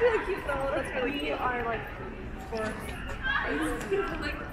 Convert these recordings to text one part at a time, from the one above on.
really cute though. That's really we are like, four. like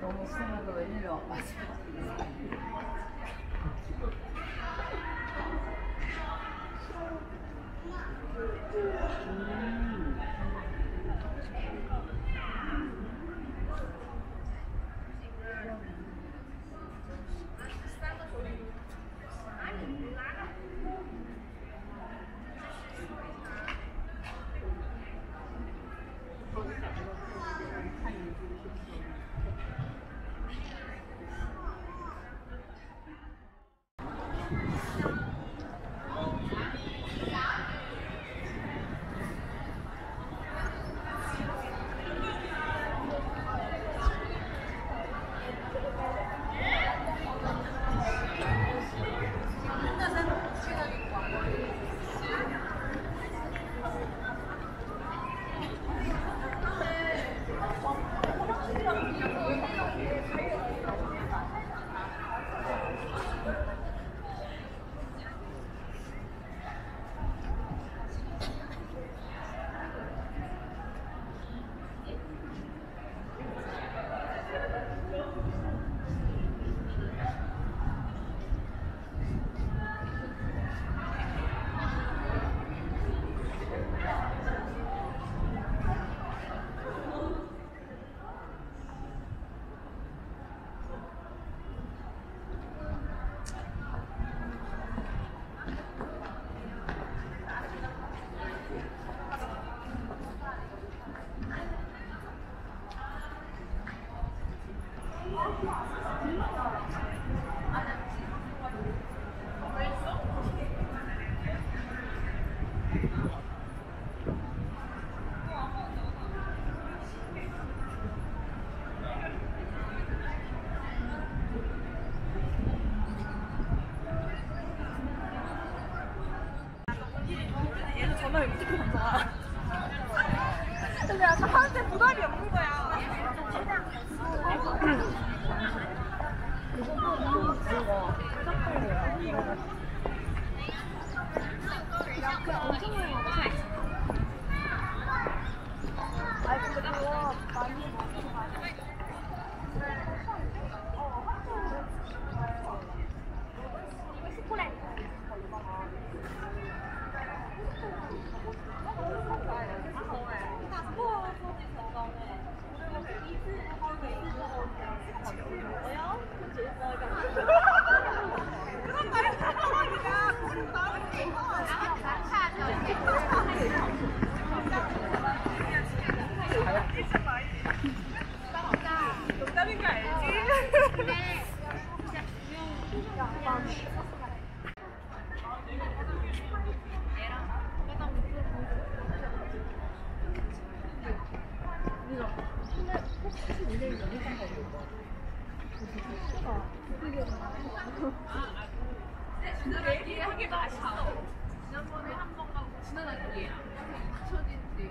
너무 수상하다 웬일이야 맞아 지난 아기 하기 맛있어. 지난번에 한 번 가고 지난달에 예. 합쳐진 데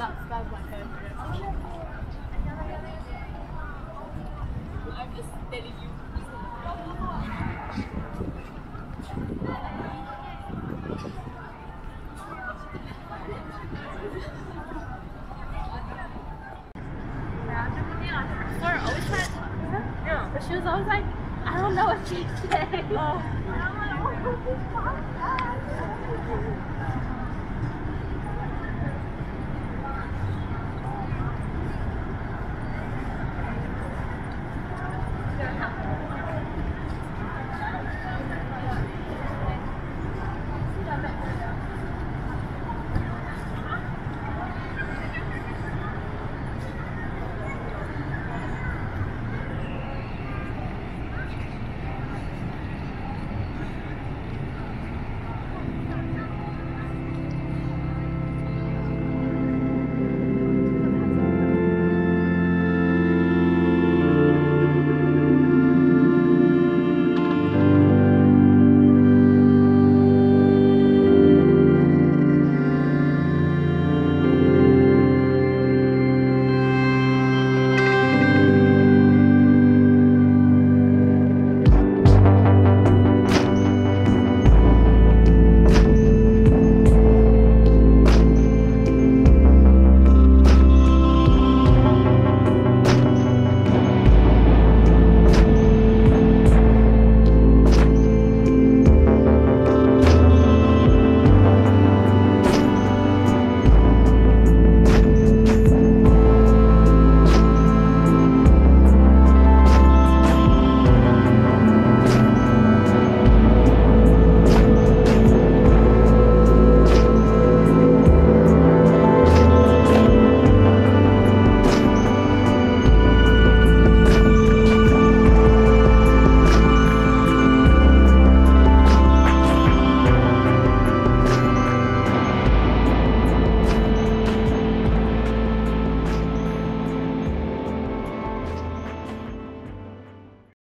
That's, that's my favorite. I'm just telling you. always yeah. But she was always like, I don't know what she's saying. Oh. oh